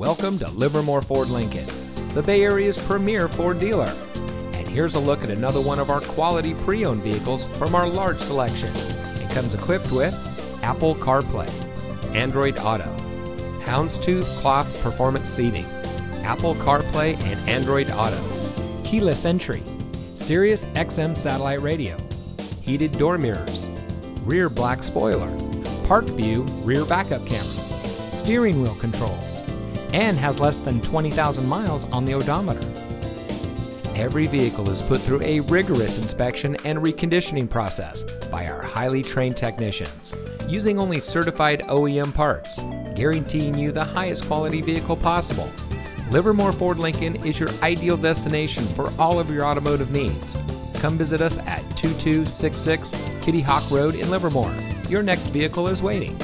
Welcome to Livermore Ford Lincoln, the Bay Area's premier Ford dealer. And here's a look at another one of our quality pre owned vehicles from our large selection. It comes equipped with Apple CarPlay, Android Auto, houndstooth cloth performance seating, Apple CarPlay and Android Auto, keyless entry, Sirius XM satellite radio, heated door mirrors, rear black spoiler, park view rear backup camera, steering wheel controls, and has less than 20,000 miles on the odometer. Every vehicle is put through a rigorous inspection and reconditioning process by our highly trained technicians, using only certified OEM parts, guaranteeing you the highest quality vehicle possible. Livermore Ford Lincoln is your ideal destination for all of your automotive needs. Come visit us at 2266 Kitty Hawk Road in Livermore. Your next vehicle is waiting.